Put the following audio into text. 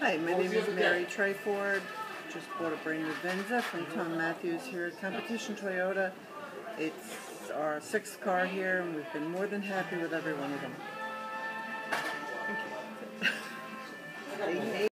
Hi, my oh, name is Mary Trayford. Just bought a brand new Venza from Tom Matthews here at Competition Toyota. It's our sixth car here, and we've been more than happy with every one of them.